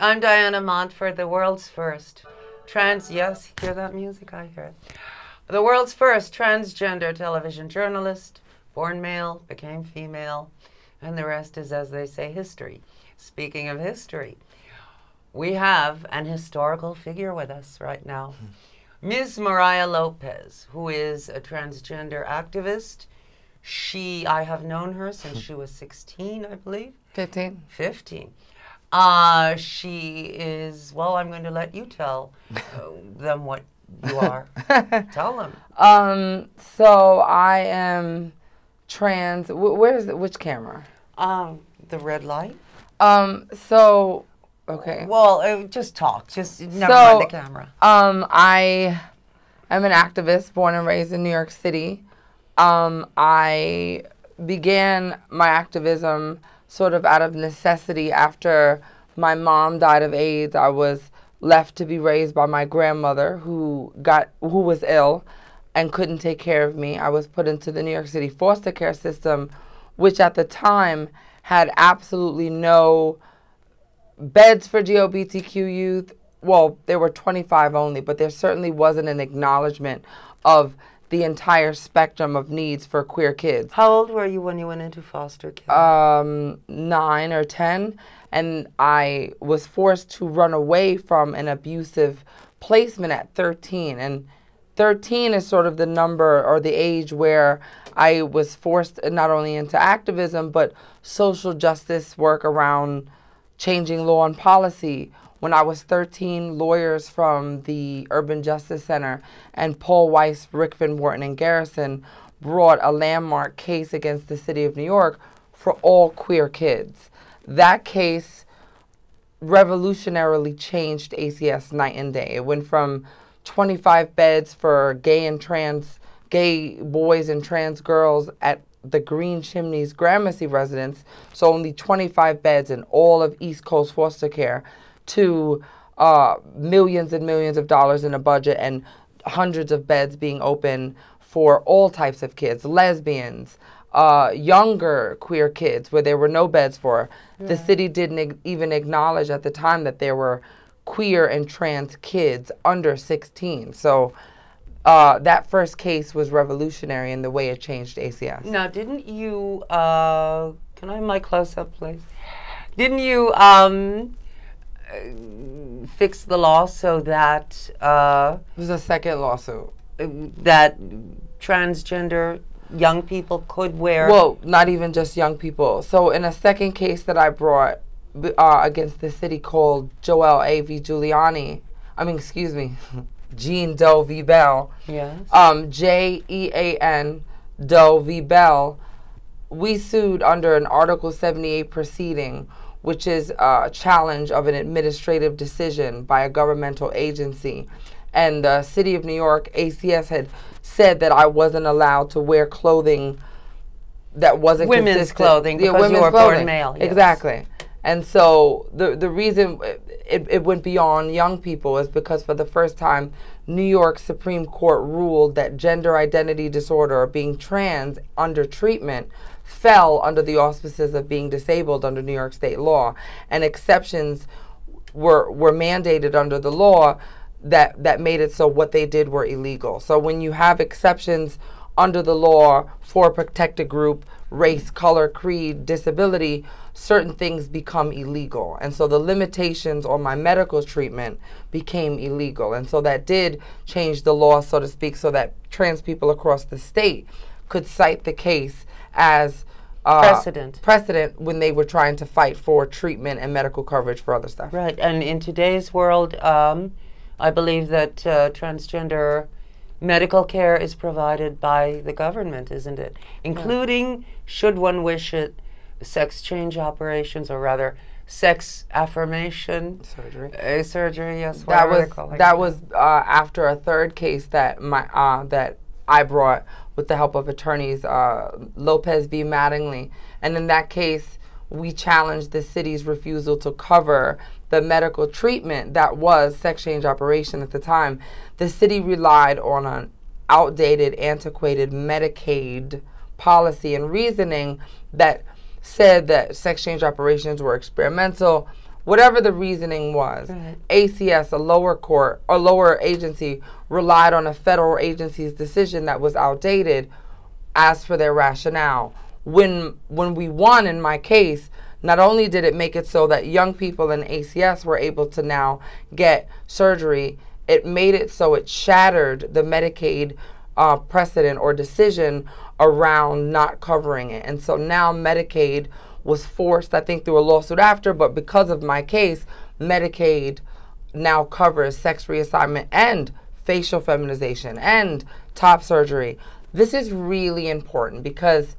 I'm Diana Montford, the world's first trans. Yes, hear that music? I hear it. The world's first transgender television journalist, born male, became female, and the rest is, as they say, history. Speaking of history, we have an historical figure with us right now. Hmm. Ms. Mariah Lopez, who is a transgender activist. She, I have known her since hmm. she was 16, I believe. 15. 15. Uh, she is, well, I'm going to let you tell uh, them what you are. tell them. Um, so I am trans. Wh- where's the, which camera? Um, the red light. Um, so okay. Well, uh, just talk. Just never So- mind the camera. Um, I am an activist born and raised in New York City. Um, I began my activism sort of out of necessity after my mom died of AIDS. I was left to be raised by my grandmother who got who was ill and couldn't take care of me. I was put into the New York City foster care system, which at the time had absolutely no beds for GLBTQ youth. Well, there were 25 only, but there certainly wasn't an acknowledgement of the entire spectrum of needs for queer kids. How old were you when you went into foster care? Um, nine or 10, and I was forced to run away from an abusive placement at 13. And 13 is sort of the number or the age where I was forced not only into activism, but social justice work around changing law and policy. When I was 13, lawyers from the Urban Justice Center and Paul Weiss, Rifkind Wharton, and Garrison brought a landmark case against the city of New York for all queer kids. That case revolutionarily changed ACS night and day. It went from 25 beds for gay and trans gay boys and trans girls at the Green Chimneys Gramercy residence, so only 25 beds in all of East Coast foster care, to uh, millions and millions of dollars in a budget and hundreds of beds being open for all types of kids, lesbians, uh, younger queer kids, where there were no beds for. The city didn't even acknowledge at the time that there were queer and trans kids under 16. So uh, that first case was revolutionary in the way it changed ACS. Now, didn't you? Uh, can I have my close up, please? Didn't you um, fix the law so that uh, It was a second lawsuit. that transgender young people could wear? Well, not even just young people. So, in a second case that I brought uh, against the city called Joel A. V. Giuliani, I mean, excuse me, Jean Doe V. Bell, yes. um, J E A N Doe V. Bell, we sued under an Article 78 proceeding, which is a challenge of an administrative decision by a governmental agency. And the city of New York, ACS, had said that I wasn't allowed to wear clothing that wasn't Women's consistent. clothing Yeah, because you women's clothing. male, yes. Exactly. And so the the reason it, it went beyond young people is because for the first time, New York Supreme Court ruled that gender identity disorder or being trans under treatment fell under the auspices of being disabled under New York state law, and exceptions were were mandated under the law that that made it so what they did were illegal. So when you have exceptions under the law for a protected group, race, color, creed, disability, certain things become illegal. And so the limitations on my medical treatment became illegal. And so that did change the law, so to speak, so that trans people across the state could cite the case as uh, Precedent. precedent when they were trying to fight for treatment and medical coverage for other stuff. Right, and in today's world, um, I believe that uh, transgender medical care is provided by the government, isn't it? Including, should one wish it, sex change operations, or rather, sex affirmation Surgery. uh, surgery. Yes, That was that was uh, after a third case that my uh, that I brought with the help of attorneys uh, Lopez v. Mattingly, and in that case we challenged the city's refusal to cover the medical treatment that was sex change operation at the time. The city relied on an outdated, antiquated Medicaid policy and reasoning that said that sex change operations were experimental, whatever the reasoning was, Right. ACS, a lower court, a lower agency, relied on a federal agency's decision that was outdated as for their rationale. When when we won in my case, not only did it make it so that young people in ACS were able to now get surgery, it made it so it shattered the Medicaid uh, precedent or decision around not covering it. And so now Medicaid was forced, I think, through a lawsuit after, but because of my case, Medicaid now covers sex reassignment and facial feminization and top surgery. This is really important because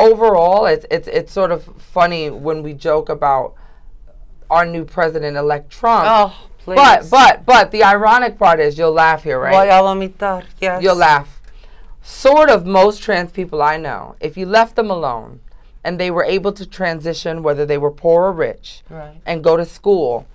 overall, it's it's it's sort of funny when we joke about our new president elect Trump. Oh, please. But but but the ironic part is you'll laugh here, right? Voy a vomitar. Yes. You'll laugh. Sort of most trans people I know, if you left them alone and they were able to transition, whether they were poor or rich, Right. and go to school,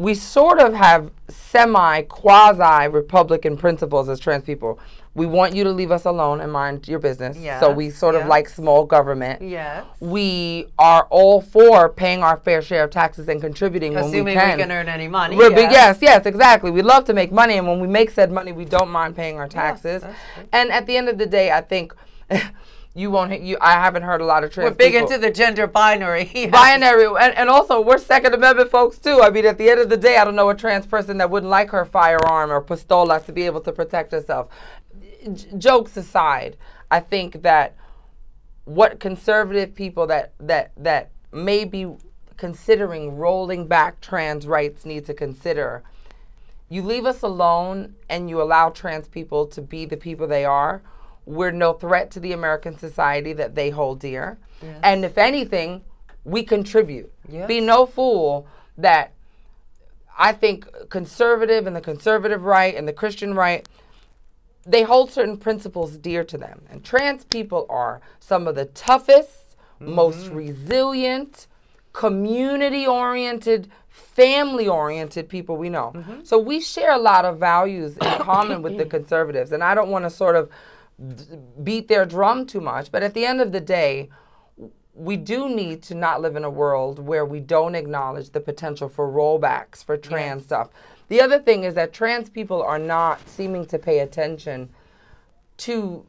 we sort of have semi quasi Republican principles as trans people. We want you to leave us alone and mind your business. so we sort of like small government. Yes. We are all for paying our fair share of taxes and contributing when we Assuming can. we can earn any money. We're big- yes, yes, exactly. We love to make money, and when we make said money, we don't mind paying our taxes. good. and at the end of the day, I think you won't. You, I haven't heard a lot of trans We're big people- into the gender binary. Binary, and, and also we're Second Amendment folks too. I mean, at the end of the day, I don't know a trans person that wouldn't like her firearm or pistola to be able to protect herself. J- jokes aside, I think that what conservative people that that that may be considering rolling back trans rights need to consider you leave us alone and you allow trans people to be the people they are, we're no threat to the American society that they hold dear. And if anything, we contribute. Yes. Be no fool that I think conservative and the conservative right and the Christian right, they hold certain principles dear to them. And trans people are some of the toughest, mm-hmm. most resilient, community oriented, family oriented people we know. Mm-hmm. So we share a lot of values in common with the conservatives. And I don't want to sort of beat their drum too much, but at the end of the day, we do need to not live in a world where we don't acknowledge the potential for rollbacks for trans stuff. The other thing is that trans people are not seeming to pay attention to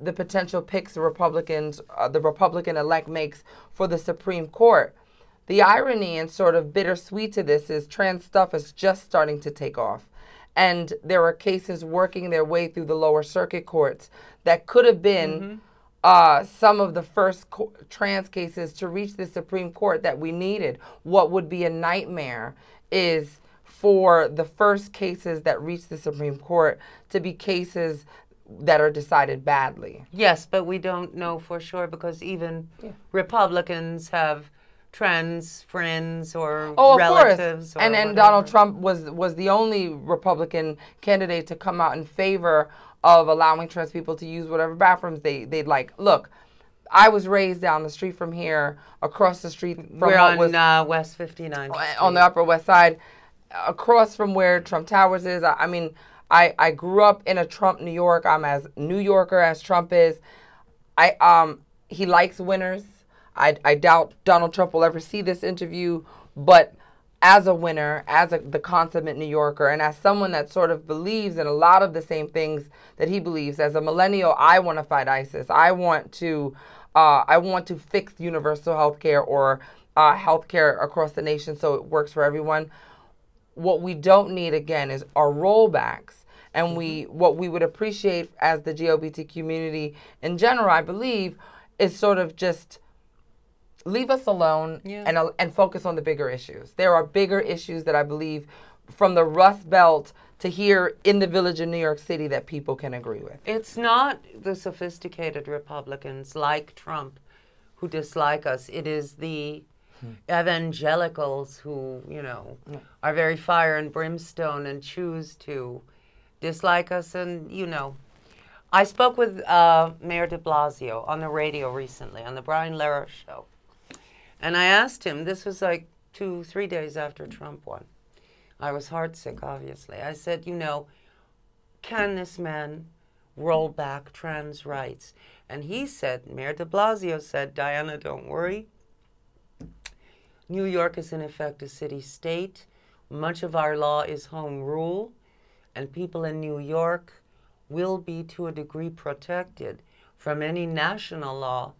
the potential picks the Republicans, uh, the Republican elect makes for the Supreme Court. The irony and sort of bittersweet to this is trans stuff is just starting to take off. And there are cases working their way through the lower circuit courts that could have been uh, some of the first co- trans cases to reach the Supreme Court that we needed. What would be a nightmare is for the first cases that reach the Supreme Court to be cases that are decided badly. Yes, but we don't know for sure because even Republicans have trans friends or Oh, of relatives. And or and Donald. Trump was was the only Republican candidate to come out in favor of allowing trans people to use whatever bathrooms they they'd like. Look, I was raised down the street from here, across the street from We're on was uh, West 59th Street. on the Upper West Side, across from where Trump Towers is. I, I mean, I, I grew up in a Trump New York. I'm as New Yorker as Trump is. I um he likes winners. I, I doubt Donald Trump will ever see this interview, but as a winner, as a, the consummate New Yorker, and as someone that sort of believes in a lot of the same things that he believes, as a millennial, I want to fight ISIS. I want to, uh, I want to fix universal health care or uh, health care across the nation so it works for everyone. What we don't need again is our rollbacks. And we, what we would appreciate as the GLBT community in general, I believe, is sort of just leave us alone Yeah. and uh, and focus on the bigger issues. There are bigger issues that I believe from the Rust Belt to here in the village of New York City that people can agree with. It's not the sophisticated Republicans like Trump who dislike us. It is the evangelicals who, you know, are very fire and brimstone and choose to dislike us. And, you know, I spoke with uh, Mayor de Blasio on the radio recently, on the Brian Lehrer show. And I asked him, this was like two, three days after Trump won. I was heartsick, obviously. I said, you know, can this man roll back trans rights? And he said, Mayor de Blasio said, Diana, don't worry. New York is, in effect, a city state. Much of our law is home rule, and people in New York will be, to a degree, protected from any national law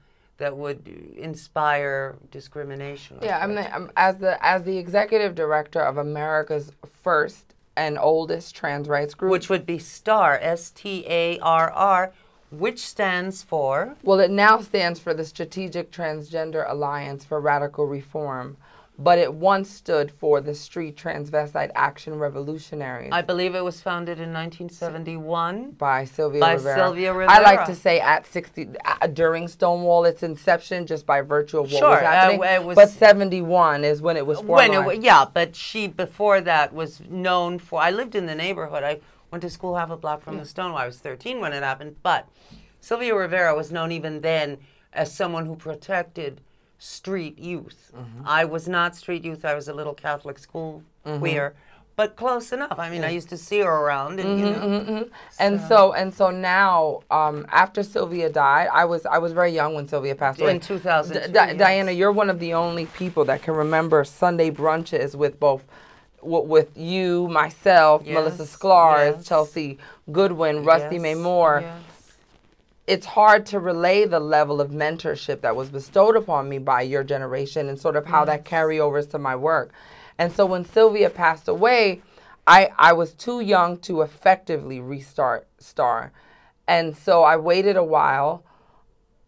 that would inspire discrimination. Yeah, I'm, the, I'm as the as the executive director of America's first and oldest trans rights group, which would be STAR, S T A R R, which stands for. Well, it now stands for the Strategic Transgender Alliance for Radical Reform but it once stood for the Street Transvestite Action Revolutionaries. I believe it was founded in 1971 by Sylvia by Rivera. Sylvia Rivera. I like to say at 60 uh, during Stonewall its inception, just by virtue of what sure, was happening. Uh, was, but 71 is when it was formalized. When it, yeah, but she before that was known for. I lived in the neighborhood. I went to school half a block from the Stonewall. I was 13 when it happened, but Sylvia Rivera was known even then as someone who protected street youth. Mm-hmm. I was not street youth. I was a little Catholic school mm-hmm. queer, but close enough. I mean, I used to see her around, and you mm-hmm, know. Mm-hmm. And so and so now, um, after Sylvia died, I was I was very young when Sylvia passed away. In 2000. D- yes. Diana, you're one of the only people that can remember Sunday brunches with both with you, myself, yes, Melissa Sklarz, yes. Chelsea Goodwin, Rusty yes, Mae Moore. Yes it's hard to relay the level of mentorship that was bestowed upon me by your generation and sort of how yes. that carryovers to my work. And so when Sylvia passed away, I, I was too young to effectively restart STAR. And so I waited a while.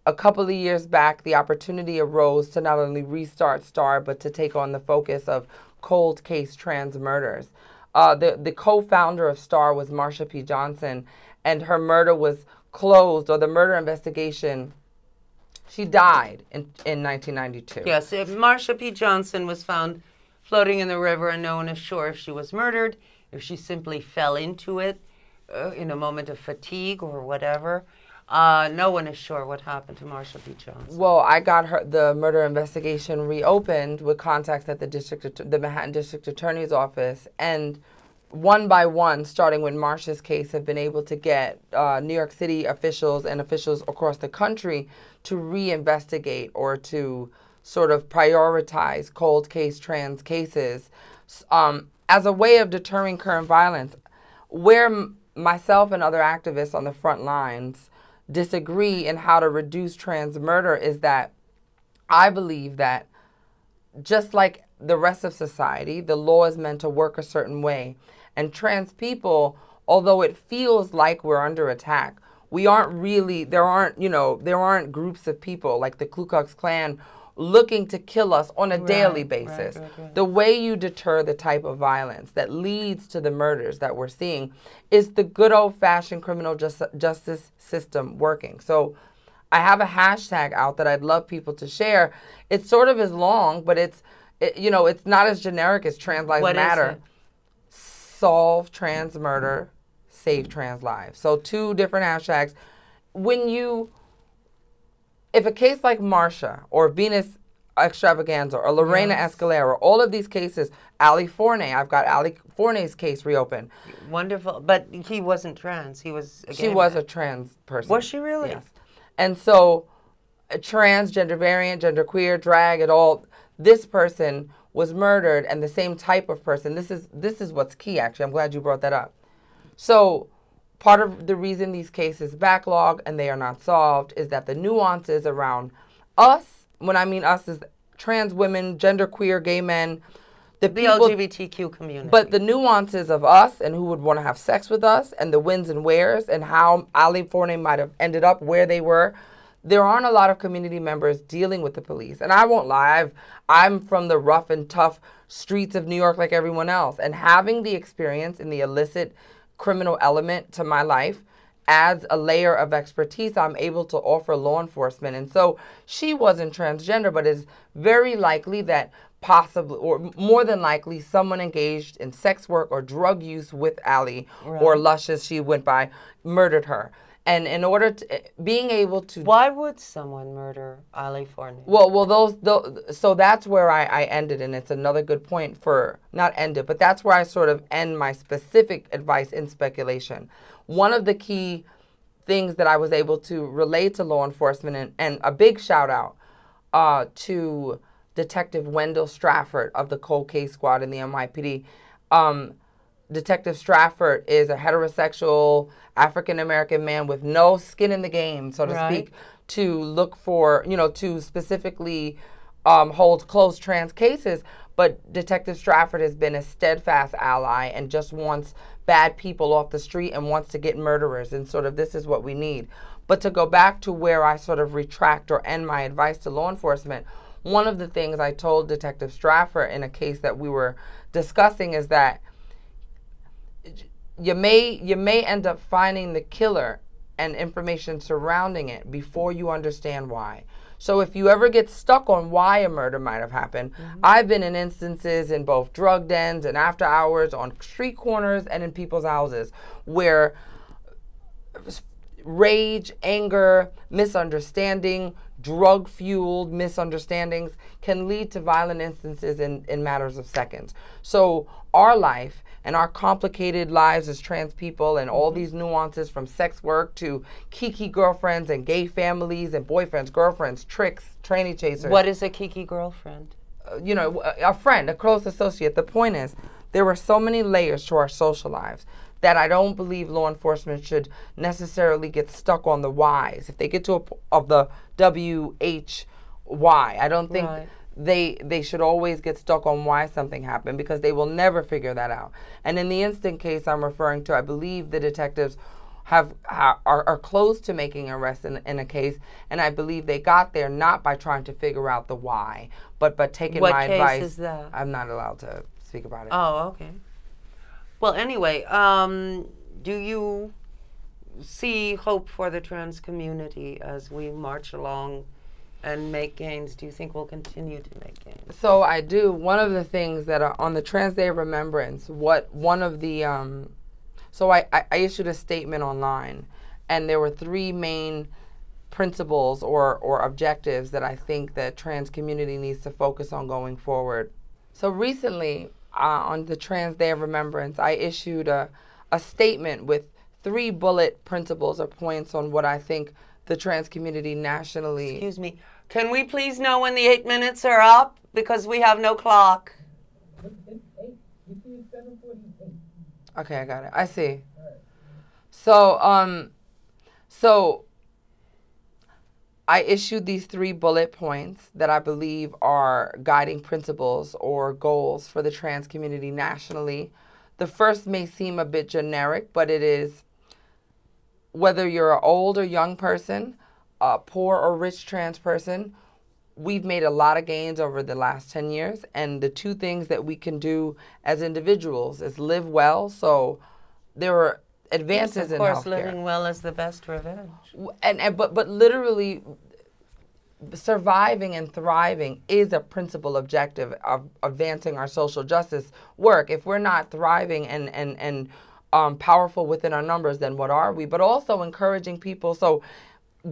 A couple of years back, the opportunity arose to not only restart STAR, but to take on the focus of cold case trans murders. Uh, the, the co founder of STAR was Marsha P. Johnson, and her murder was closed or the murder investigation, she died in, in 1992. Yes, if Marsha P. Johnson was found floating in the river and no one is sure if she was murdered, if she simply fell into it uh, in a moment of fatigue or whatever. Uh, no one is sure what happened to Marsha P. Johnson. Well, I got her the murder investigation reopened with contacts at the district, the Manhattan District Attorney's office, and one by one, starting with Marsha's case, have been able to get uh, New York City officials and officials across the country to reinvestigate or to sort of prioritize cold case trans cases um, as a way of deterring current violence. Where myself and other activists on the front lines disagree in how to reduce trans murder is that I believe that just like the rest of society, the law is meant to work a certain way. And trans people, although it feels like we're under attack, we aren't really, there aren't, you know, there aren't groups of people like the Ku Klux Klan looking to kill us on a right, daily basis. Right, right, the way you deter the type of violence that leads to the murders that we're seeing is the good old fashioned criminal just, justice system working. So I have a hashtag out that I'd love people to share. It's sort of as long, but it's, it, you know, it's not as generic as Trans Lives what Matter solve trans murder, save trans lives. So two different hashtags. When you, if a case like Marsha or Venus Extravaganza or Lorena yes. Escalera, all of these cases, Ali Forney, I've got Ali Forney's case reopened. Wonderful, but he wasn't trans. He was. she was man. a trans person. Was she really? Yes. And so, trans, gender variant, gender queer, drag, it all. This person was murdered and the same type of person. This is this is what's key actually. I'm glad you brought that up. So part of the reason these cases backlog and they are not solved is that the nuances around us when i mean us is trans women gender queer gay men the, the people, lgbtq community. But the nuances of us and who would want to have sex with us and the wins and wheres and how ali forney might have ended up where they were there aren't a lot of community members dealing with the police. And I won't lie, I've, I'm from the rough and tough streets of New York like everyone else. And having the experience in the illicit criminal element to my life adds a layer of expertise I'm able to offer law enforcement. And so she wasn't transgender, but it's very likely that possibly or more than likely someone engaged in sex work or drug use with Ali right. or Luscious she went by murdered her and in order to being able to why would someone murder ali forney well well those, those so that's where I, I ended and it's another good point for not ended but that's where i sort of end my specific advice in speculation one of the key things that i was able to relate to law enforcement and, and a big shout out uh, to Detective Wendell Stradford of the Cold Case Squad in the NYPD. Um, Detective Stradford is a heterosexual African American man with no skin in the game, so to Right. speak, to look for, you know, to specifically um, hold closed trans cases. But Detective Stradford has been a steadfast ally and just wants bad people off the street and wants to get murderers. And sort of this is what we need. But to go back to where I sort of retract or end my advice to law enforcement, one of the things I told Detective Stradford in a case that we were discussing is that you may you may end up finding the killer and information surrounding it before you understand why. So if you ever get stuck on why a murder might have happened, mm-hmm. I've been in instances in both drug dens and after hours on street corners and in people's houses where rage, anger, misunderstanding, drug fueled misunderstandings can lead to violent instances in, in matters of seconds. So, our life and our complicated lives as trans people and all mm-hmm. these nuances from sex work to kiki girlfriends and gay families and boyfriends, girlfriends, tricks, tranny chasers What is a Kiki girlfriend? Uh, you know, a a friend, a close associate. The point is, there were so many layers to our social lives that I don't believe law enforcement should necessarily get stuck on the whys. If they get to a of the W H Y, I don't think Right. they they should always get stuck on why something happened because they will never figure that out. And in the instant case I'm referring to, I believe the detectives have are, are close to making arrests in, in a case, and I believe they got there not by trying to figure out the why, but but taking What my case advice. is that? I'm not allowed to speak about it. Oh, okay. Well, anyway, um, do you see hope for the trans community as we march along and make gains? Do you think we'll continue to make gains? So I do. One of the things that are on the Trans Day of Remembrance, what one of the, um, so I, I, I issued a statement online, and there were three main principles or, or objectives that I think the trans community needs to focus on going forward. So recently, uh, on the Trans Day of Remembrance, I issued a, a statement with three bullet principles or points on what I think the trans community nationally Excuse me. Can we please know when the eight minutes are up? Because we have no clock. Okay, I got it. I see. So, um, so I issued these three bullet points that I believe are guiding principles or goals for the trans community nationally. The first may seem a bit generic, but it is whether you're an old or young person, a poor or rich trans person, we've made a lot of gains over the last 10 years. And the two things that we can do as individuals is live well. So there are advances of in course, healthcare. living well is the best revenge. And, and but but literally surviving and thriving is a principal objective of advancing our social justice work. If we're not thriving and and and um, powerful within our numbers, then what are we? But also encouraging people. So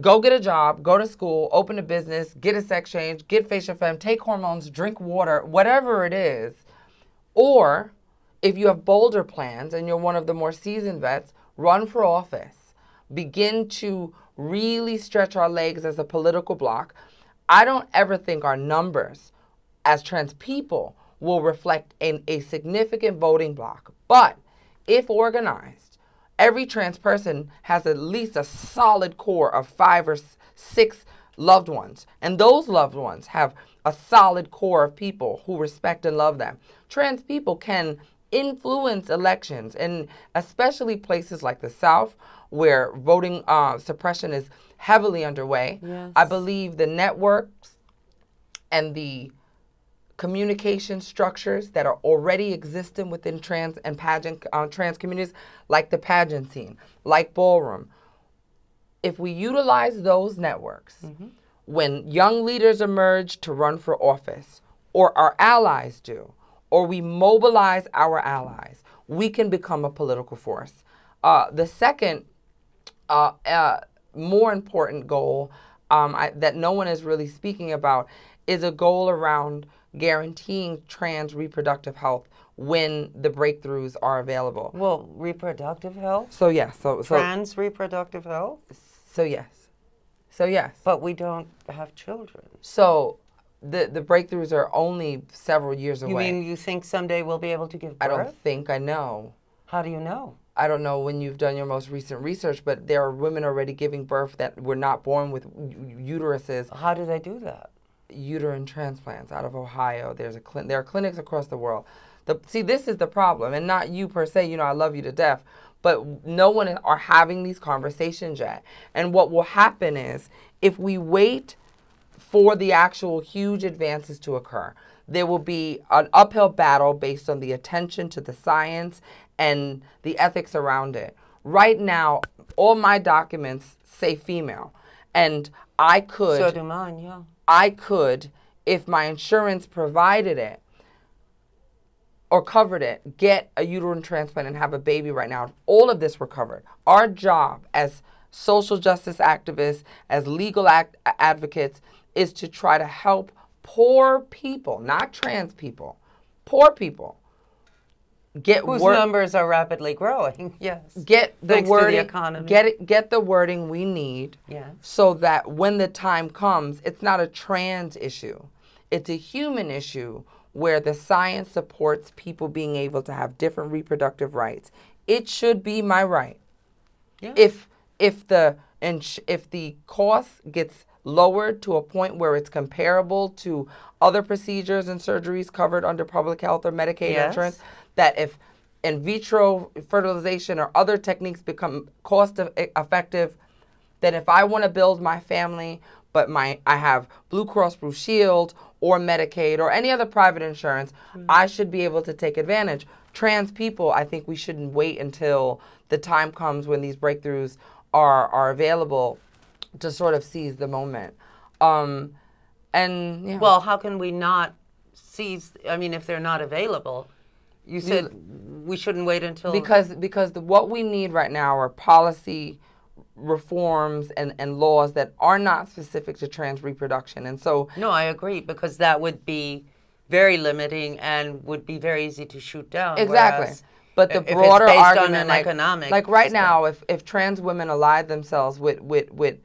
go get a job, go to school, open a business, get a sex change, get facial femme, take hormones, drink water, whatever it is. Or if you have bolder plans and you're one of the more seasoned vets, run for office. Begin to really stretch our legs as a political bloc. I don't ever think our numbers as trans people will reflect in a significant voting bloc. But if organized, every trans person has at least a solid core of five or six loved ones. And those loved ones have a solid core of people who respect and love them. Trans people can influence elections, and especially places like the South, where voting uh, suppression is heavily underway. Yes. I believe the networks and the communication structures that are already existing within trans and pageant uh, trans communities, like the pageant scene, like ballroom. If we utilize those networks, when young leaders emerge to run for office, or our allies do, or we mobilize our allies, we can become a political force. Uh, the second uh, uh, more important goal um, I, that no one is really speaking about is a goal around guaranteeing trans reproductive health when the breakthroughs are available. Well, reproductive health, So yes, so so trans reproductive health, so yes, so yes. but we don't have children. So the the breakthroughs are only several years away. You mean you think someday we'll be able to give birth? I don't think I know. How do you know? I don't know when you've done your most recent research, but there are women already giving birth that were not born with uteruses, How do they do that? uterine transplants out of Ohio. There's a clin- there are clinics across the world. The, see, this is the problem, and not you per se. You know, I love you to death, but no one are having these conversations yet. And what will happen is, if we wait for the actual huge advances to occur, there will be an uphill battle based on the attention to the science and the ethics around it. Right now, all my documents say female, and I could. So do mine, yeah. I could, if my insurance provided it or covered it, get a uterine transplant and have a baby right now. If all of this were covered. Our job as social justice activists, as legal act- advocates, is to try to help poor people, not trans people, poor people, get Whose work numbers are rapidly growing. Yes. get the Thanks the wording economy. get it get the wording we need Yes. so that when the time comes it's not a trans issue it's a human issue where the science supports people being able to have different reproductive rights it should be my right Yeah. if if the ins- if the cost gets lowered to a point where it's comparable to other procedures and surgeries covered under public health or Medicaid Yes. insurance, that if in vitro fertilization or other techniques become cost effective, then if I want to build my family, but my I have Blue Cross Blue Shield or Medicaid or any other private insurance, mm-hmm. I should be able to take advantage. Trans people, I think we shouldn't wait until the time comes when these breakthroughs are are available to sort of seize the moment. Um, and yeah. Well, how can we not seize? I mean, if they're not available, you said we shouldn't wait until because because the, what we need right now are policy reforms and, and laws that are not specific to trans reproduction. And so No, I agree because that would be very limiting and would be very easy to shoot down. Exactly. whereas But the broader argument, an like, economic like right now, if, if trans women ally themselves with with with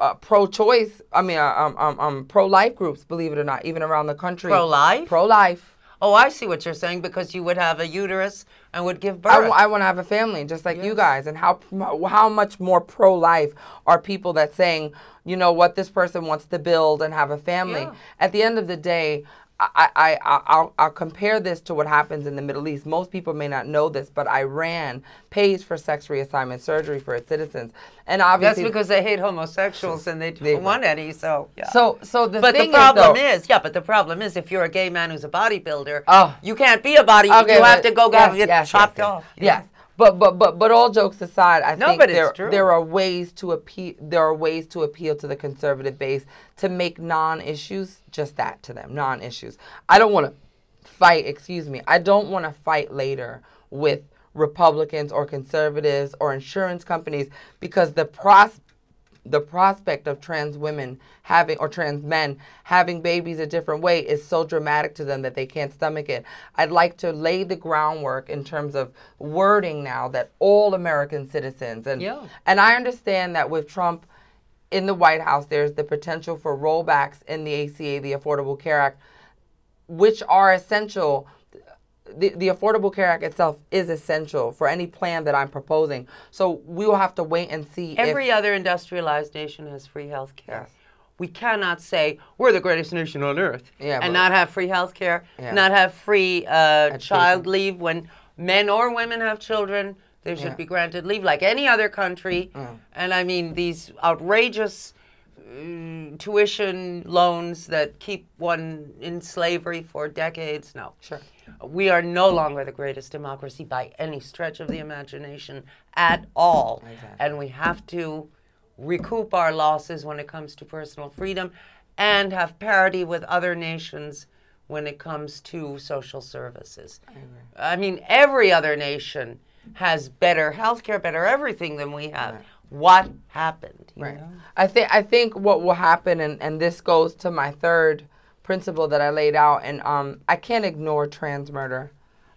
uh, pro-choice, I mean, uh, um, um, um, pro-life groups, believe it or not, even around the country, Pro-life? pro-life. Oh, I see what you're saying because you would have a uterus and would give birth. I, want to have a family just like you guys. And how how much more pro life are people that saying, you know what, this person wants to build and have a family. Yeah. At the end of the day, I, I, I, I'll, I'll compare this to what happens in the Middle East. Most people may not know this, but Iran pays for sex reassignment surgery for its citizens. And obviously That's because they hate homosexuals and they don't They- want any. So yeah. so so the but the problem is, though, is, yeah. But the problem is, if you're a gay man who's a bodybuilder, Oh. you can't be a body. Okay, you have to go yes, get yes, chopped yes, off. Yes. But but but but all jokes aside, I No, think there there are ways to appeal there are ways to appeal to the conservative base to make non-issues just that to them, non-issues. I don't want to fight, excuse me. I don't want to fight later with Republicans or conservatives or insurance companies because the pros the prospect of trans women having or trans men having babies a different way is so dramatic to them that they can't stomach it. I'd like to lay the groundwork in terms of wording now that all American citizens and Yeah. and I understand that with Trump in the White House there's the potential for rollbacks in the ACA, the Affordable Care Act, which are essential the, the Affordable Care Act itself is essential for any plan that I'm proposing. So we will have to wait and see if Every other industrialized nation has free health care. Yes. We cannot say we're the greatest nation on earth Yeah, and not have free health care, Yeah. not have free uh, child leave when men or women have children. They should Yeah. Mm. be granted leave like any other country. And I mean, these outrageous tuition loans that keep one in slavery for decades. No. Sure. We are no longer the greatest democracy by any stretch of the imagination at all. Exactly. And we have to recoup our losses when it comes to personal freedom and have parity with other nations when it comes to social services. I, mean, every other nation has better healthcare, better everything than we have. What happened? you Right. know? I think I think what will happen, and, and this goes to my third principle that I laid out, and um, I can't ignore trans murder.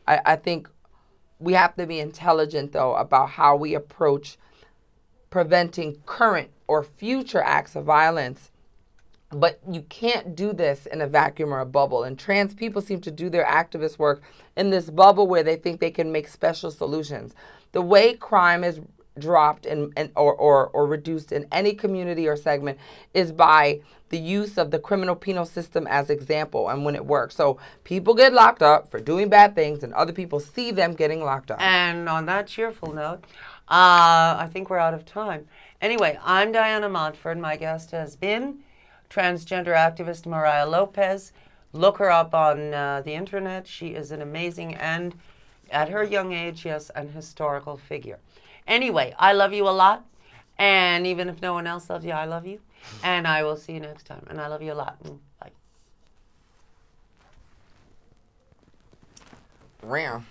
I, I think we have to be intelligent though about how we approach preventing current or future acts of violence but you can't do this in a vacuum or a bubble. And trans people seem to do their activist work in this bubble where they think they can make special solutions. The way crime is dropped and, or, or, or reduced in any community or segment is by the use of the criminal penal system as example and when it works. So people get locked up for doing bad things and other people see them getting locked up. And on that cheerful note, uh, I think we're out of time. Anyway, I'm Diana Montford. My guest has been transgender activist Mariah Lopez. Look her up on uh, the internet. She is an amazing and, at her young age, yes, an historical figure. Anyway, I love you a lot. And even if no one else loves you, I love you. And I will see you next time. And I love you a lot. Mm, Bye. Ram.